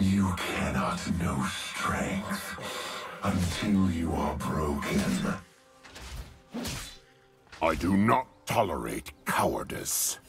You cannot know strength until you are broken. I do not tolerate cowardice.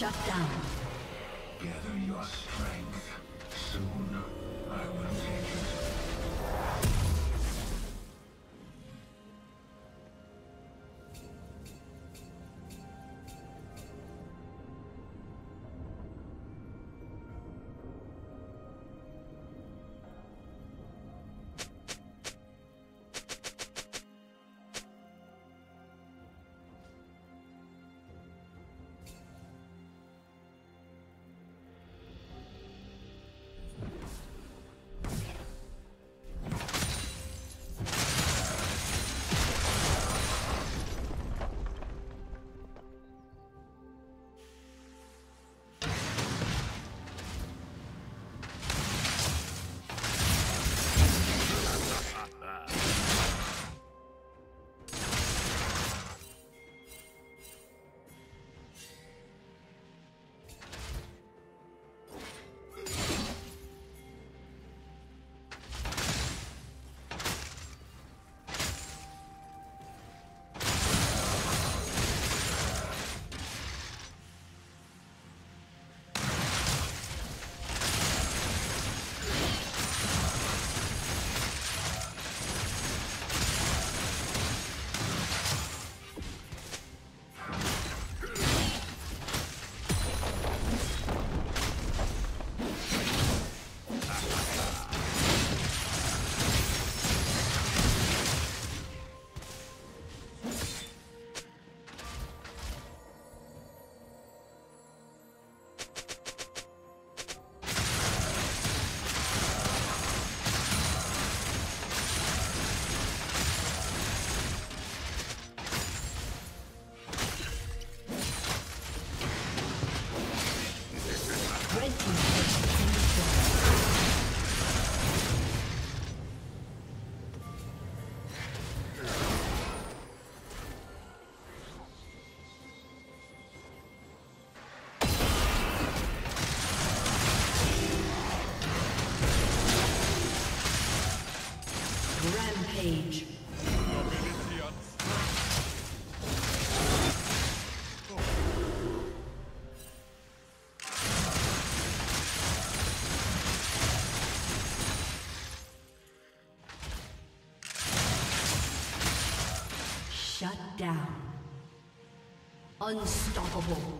Shut down. Unstoppable.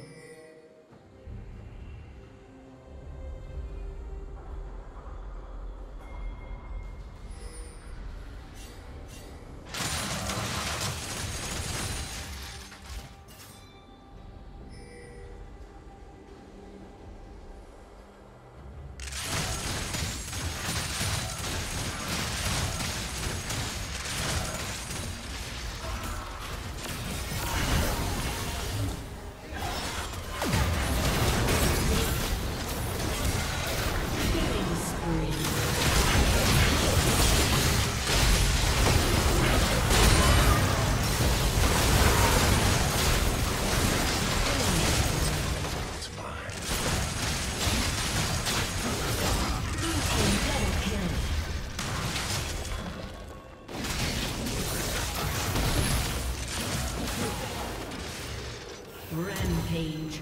Rampage.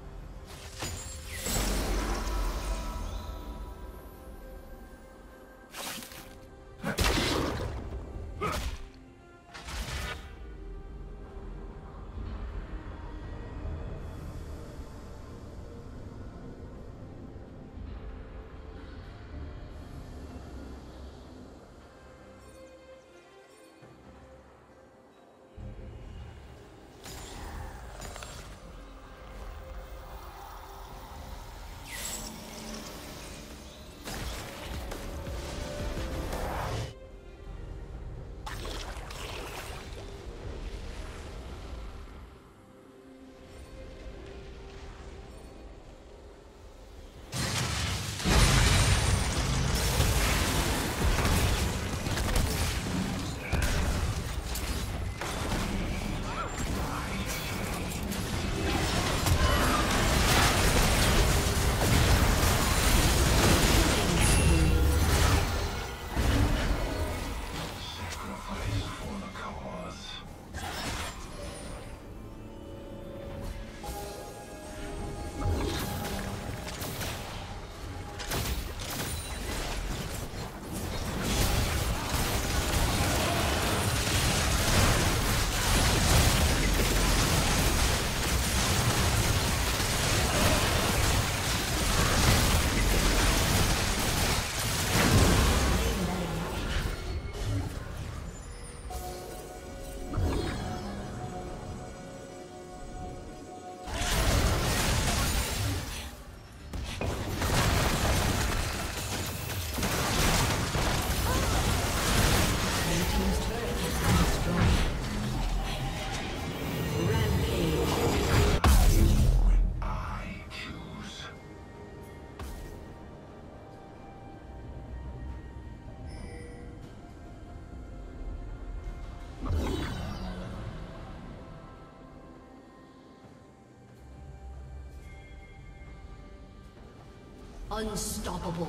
Unstoppable.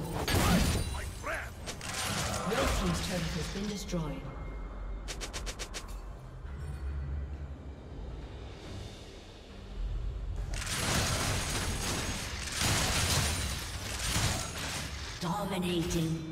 Red team's turret has been destroyed. Dominating.